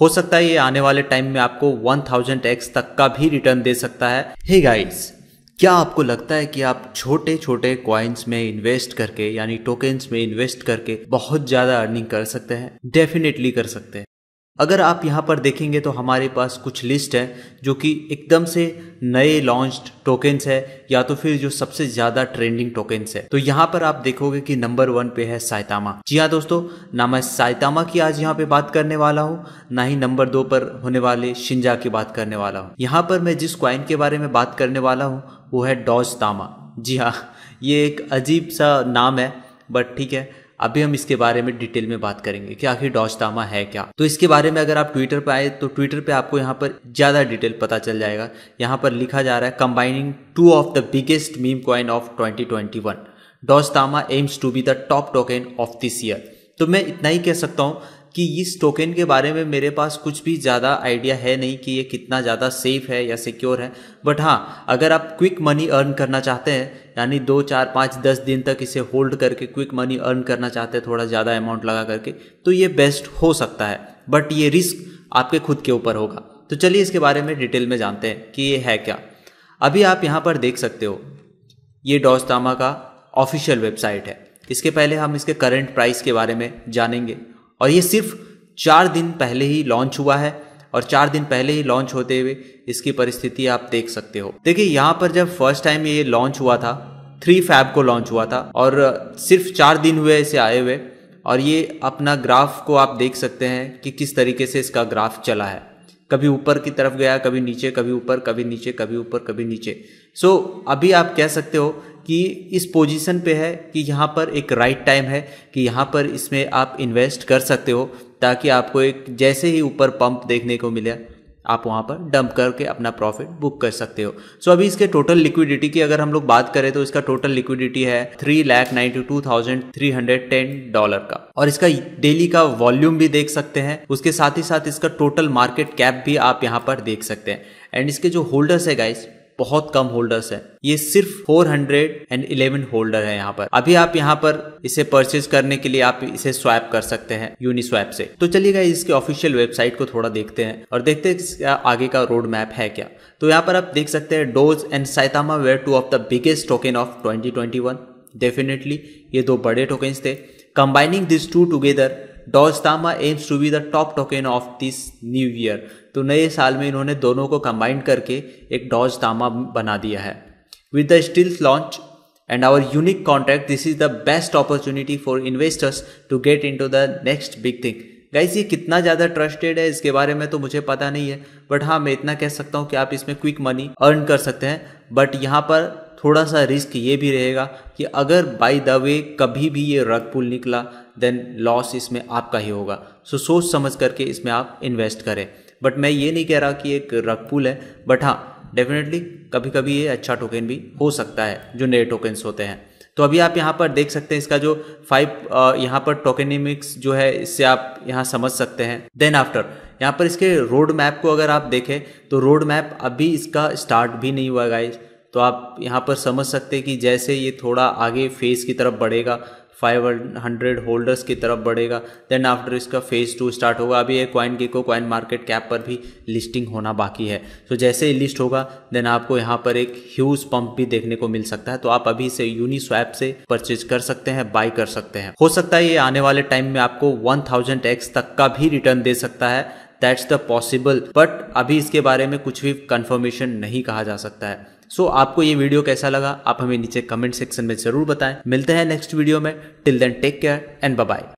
हो सकता है ये आने वाले टाइम में आपको 1000 एक्स तक का भी रिटर्न दे सकता है। हे hey गाइस क्या आपको लगता है कि आप छोटे छोटे क्वाइंस में इन्वेस्ट करके, यानी टोकन्स में इन्वेस्ट करके बहुत ज़्यादा अर्निंग कर सकते हैं? डेफिनेटली कर सकते हैं। अगर आप यहाँ पर देखेंगे तो हमारे पास कुछ लिस्ट है, जो कि एकदम से नए लॉन्च्ड टोकन्स है, या तो फिर जो सबसे ज़्यादा ट्रेंडिंग टोकन्स है। तो यहाँ पर आप देखोगे कि नंबर वन पे है साइतामा जी हाँ दोस्तों, ना मैं साइतामा की आज यहाँ पे बात करने वाला हूँ, ना ही नंबर दो पर होने वाले शिंजा की बात करने वाला हूँ। यहाँ पर मैं जिस क्वाइन के बारे में बात करने वाला हूँ, वो है डॉज तामा जी हाँ ये एक अजीब सा नाम है बट ठीक है। अभी हम इसके बारे में डिटेल में बात करेंगे कि आखिर डॉजतामा है क्या। तो इसके बारे में अगर आप ट्विटर पर आए तो ट्विटर पर आपको यहाँ पर ज़्यादा डिटेल पता चल जाएगा। यहाँ पर लिखा जा रहा है combining two of the biggest meme coin of 2021 Dogetama aims to be the top token of this year तो मैं इतना ही कह सकता हूँ कि इस टोकन के बारे में मेरे पास कुछ भी ज़्यादा आइडिया है नहीं कि ये कितना ज़्यादा सेफ़ है या सिक्योर है। बट हाँ अगर आप क्विक मनी अर्न करना चाहते हैं, यानी दो, चार, पाँच, दस दिन तक इसे होल्ड करके क्विक मनी अर्न करना चाहते हैं, थोड़ा ज़्यादा अमाउंट लगा करके तो ये बेस्ट हो सकता है। बट ये रिस्क आपके खुद के ऊपर होगा। तो चलिए इसके बारे में डिटेल में जानते हैं कि ये है क्या। अभी आप यहाँ पर देख सकते हो, ये डॉस्तामा का ऑफिशियल वेबसाइट है। इसके पहले हम इसके करंट प्राइस के बारे में जानेंगे। और ये सिर्फ़ चार दिन पहले ही लॉन्च हुआ है और चार दिन पहले ही लॉन्च होते हुए इसकी परिस्थिति आप देख सकते हो। देखिए यहाँ पर जब फ़र्स्ट टाइम ये लॉन्च हुआ था थ्री फैब को लॉन्च हुआ था और सिर्फ़ चार दिन हुए इसे आए हुए और ये अपना ग्राफ को आप देख सकते हैं कि किस तरीके से इसका ग्राफ चला है। कभी ऊपर की तरफ़ गया कभी नीचे कभी ऊपर कभी नीचे कभी ऊपर कभी नीचे। सो so, अभी आप कह सकते हो कि इस पोजीशन पे है कि यहाँ पर एक राइट टाइम है कि यहाँ पर इसमें आप इन्वेस्ट कर सकते हो ताकि आपको एक जैसे ही ऊपर पंप देखने को मिले आप वहाँ पर डंप करके अपना प्रॉफिट बुक कर सकते हो। सो so, अभी इसके टोटल लिक्विडिटी की अगर हम लोग बात करें तो इसका टोटल लिक्विडिटी है three lakh ninety two thousand three hundred ten dollar का। और इसका डेली का वॉल्यूम भी देख सकते हैं उसके साथ ही साथ इसका टोटल मार्केट कैप भी आप यहाँ पर देख सकते हैं। एंड इसके जो होल्डर्स है गाइस बहुत कम होल्डर्स है। ये सिर्फ़ 411 होल्डर है यहाँ पर। अभी आप यहाँ पर इसे परचेज करने के लिए आप इसे स्वैप कर सकते हैं यूनि स्वैप से। तो चलिएगा इसके ऑफिशियल वेबसाइट को थोड़ा देखते हैं और देखते हैं इसका आगे का रोड मैप है क्या। तो यहाँ पर आप देख सकते हैं Doge and Saitama were two of the biggest token of 2021 definitely ये दो बड़े टोकन्स थे। Combining this two together Dogetama aims to be the top token of this new year. तो नए साल में इन्होंने दोनों को कंबाइंड करके एक डॉज तामा बना दिया है। With the stealth launch and our unique contract this is the best opportunity for investors to get into the next big thing guys ये कितना ज़्यादा ट्रस्टेड है इसके बारे में तो मुझे पता नहीं है बट हाँ मैं इतना कह सकता हूँ कि आप इसमें क्विक मनी अर्न कर सकते हैं बट यहाँ पर थोड़ा सा रिस्क ये भी रहेगा कि अगर बाई द वे कभी भी ये रग पुल निकला देन लॉस इसमें आपका ही होगा। सो so, सोच समझ करके इसमें आप इन्वेस्ट करें। बट मैं ये नहीं कह रहा कि एक रग पुल है बट हाँ डेफिनेटली कभी कभी ये अच्छा टोकन भी हो सकता है जो नए टोकन्स होते हैं। तो अभी आप यहाँ पर देख सकते हैं इसका जो फाइव यहाँ पर टोकेनिमिक्स जो है, इससे आप यहाँ समझ सकते हैं। देन आफ्टर यहाँ पर इसके रोड मैप को अगर आप देखें तो रोड मैप अभी इसका स्टार्ट भी नहीं हुआ गाइज़ तो आप यहाँ पर समझ सकते हैं कि जैसे ये थोड़ा आगे फेस की तरफ़ बढ़ेगा फाइव हंड्रेड होल्डर्स की तरफ़ बढ़ेगा। देन आफ्टर इसका फ़ेज़ टू स्टार्ट होगा। अभी एक कॉइन को कॉइन मार्केट कैप पर भी लिस्टिंग होना बाकी है। तो जैसे ही लिस्ट होगा देन आपको यहाँ पर एक ह्यूज पंप भी देखने को मिल सकता है। तो आप अभी से यूनि स्वैप से परचेज कर सकते हैं बाई कर सकते हैं। हो सकता है ये आने वाले टाइम में आपको वन थाउज़ेंड एक्स तक का भी रिटर्न दे सकता है। दैट्स द पॉसिबल बट अभी इसके बारे में कुछ भी कंफर्मेशन नहीं कहा जा सकता है। सो so, आपको ये वीडियो कैसा लगा? आप हमें नीचे कमेंट सेक्शन में ज़रूर बताएँ। मिलते हैं नेक्स्ट वीडियो में। Till then take care and bye